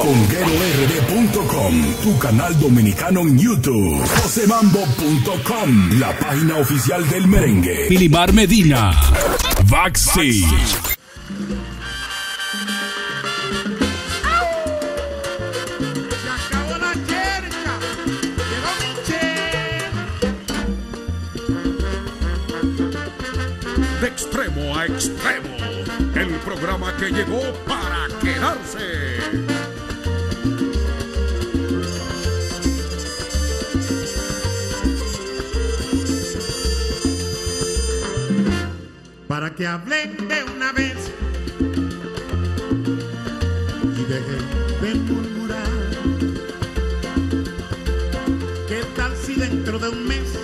conguerord.com, tu canal dominicano en YouTube. Josemambo.com, la página oficial del merengue. Milimar Medina. Baxi. De extremo a extremo, el programa que llegó para quedarse. ya te hablé de una vez y dejé de murmurar. ¿Qué tal si dentro de un mes?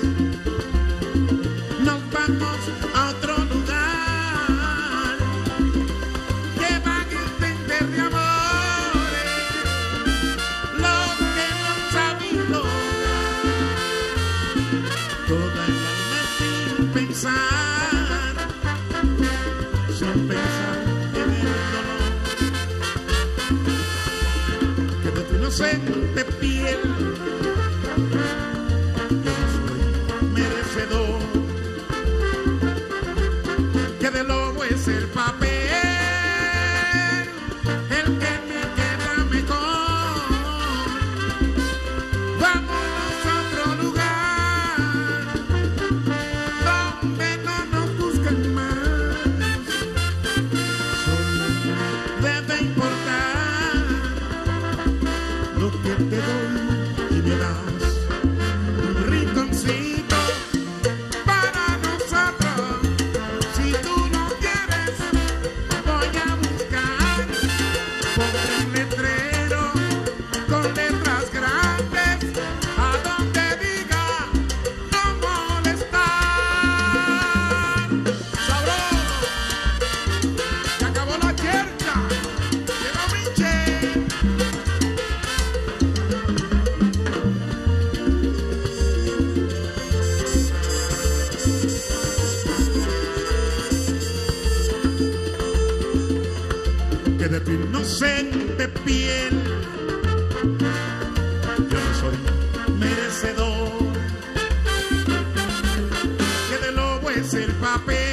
es el papel.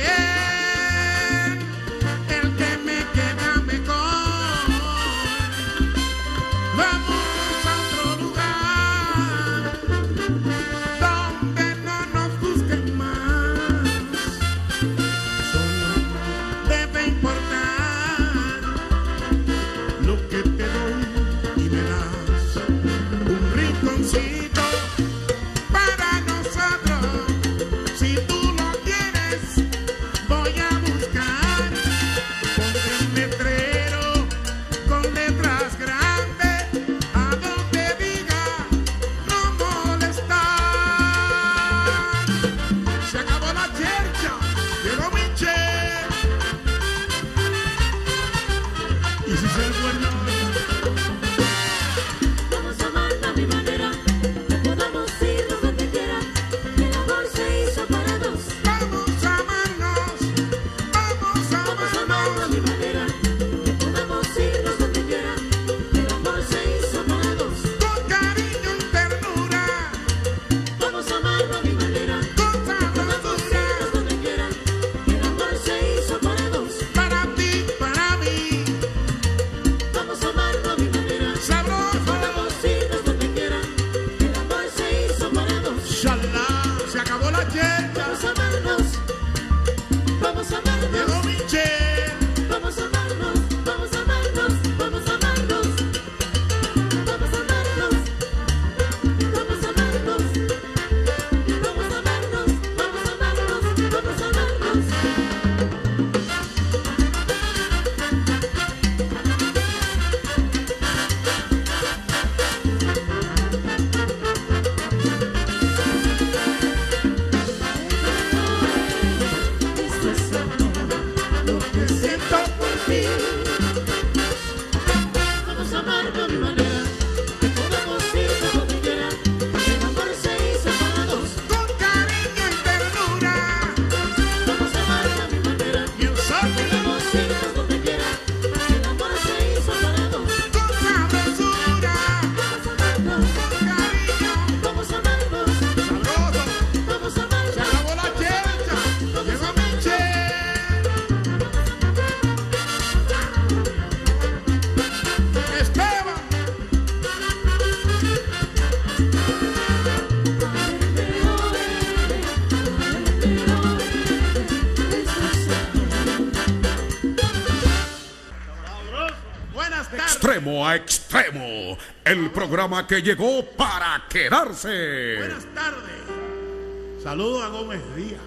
a extremo, el programa que llegó para quedarse. Buenas tardes. Saludo a Gómez Díaz,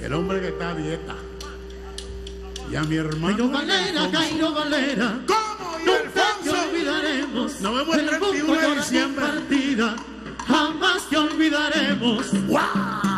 el hombre que está a dieta. Y a mi hermano. Cairo Valera, Cairo Valera. ¿Cómo? Y Alfonso. olvidaremos. Nos vemos el 31 de diciembre. Partida, jamás te olvidaremos. ¡Wow!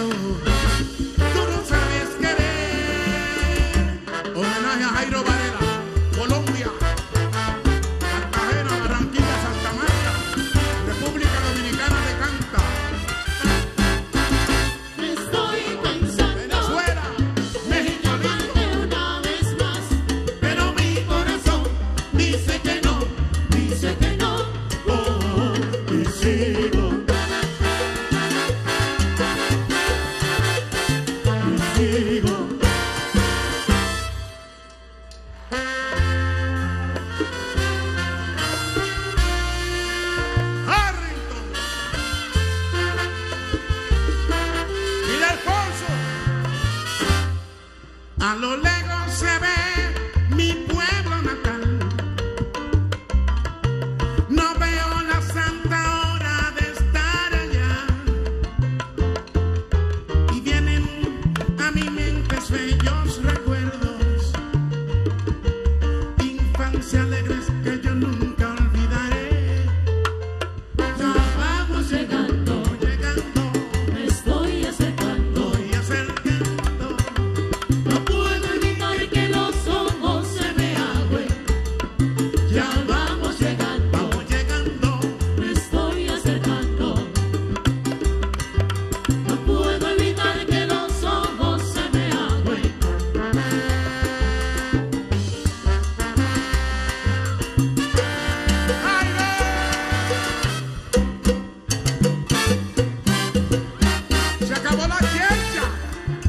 Oh.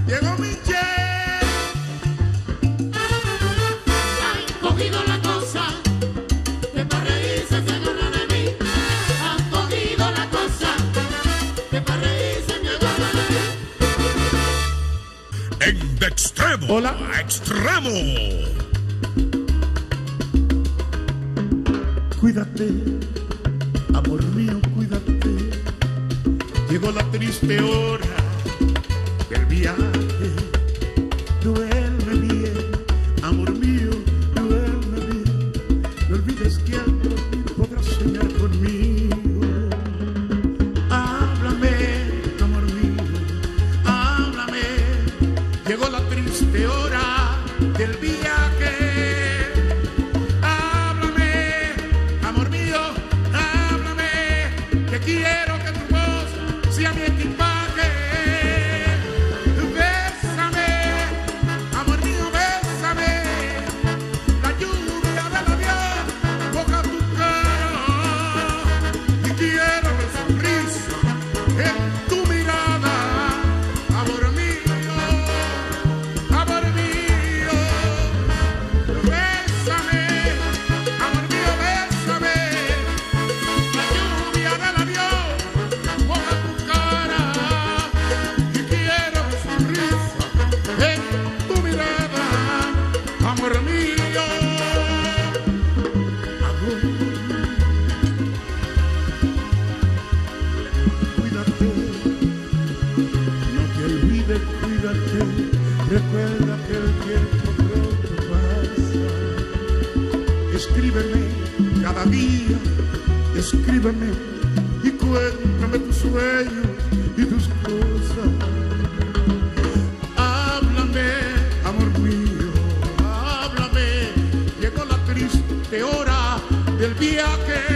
¡Llegó Michel! Han cogido la cosa, que para reírse se agarran a mí. Han cogido la cosa, que para reírse se agarran a mí. En extremo, ¡Hola! ¡Extremo! Cuídate, amor mío, cuídate. Llegó la triste hora. yeah. cuídate, recuerda que el tiempo pronto pasa. Escríbeme cada día, escríbeme y cuéntame tus sueños y tus cosas. Háblame, amor mío, háblame, llegó la triste hora del viaje.